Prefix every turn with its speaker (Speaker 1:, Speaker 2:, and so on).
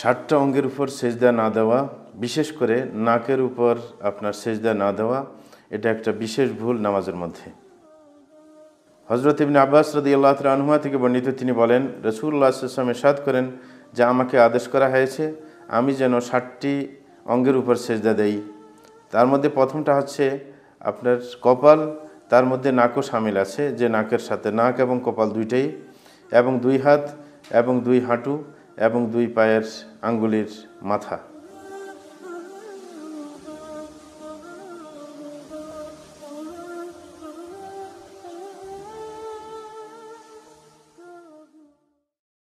Speaker 1: ষাটটা অঙ্গের উপর সেজদা না দেওয়া, বিশেষ করে নাকের উপর আপনার সেজদা না দেওয়া, এটা একটা বিশেষ ভুল নামাজের মধ্যে। হজরত ইবনে আব্বাস রদি আল্লাহ আনহুমা থেকে বর্ণিত তিনি বলেন রসুল্লাহ আসলাম এরশাদ করেন যে আমাকে আদেশ করা হয়েছে, আমি যেন ষাটটি অঙ্গের উপর সেজদা দেই। তার মধ্যে প্রথমটা হচ্ছে আপনার কপাল, তার মধ্যে নাকও সামিল আছে, যে নাকের সাথে নাক এবং কপাল দুইটাই, এবং দুই হাত এবং দুই হাঁটু এবং দুই পায়ের আঙ্গুলির মাথা।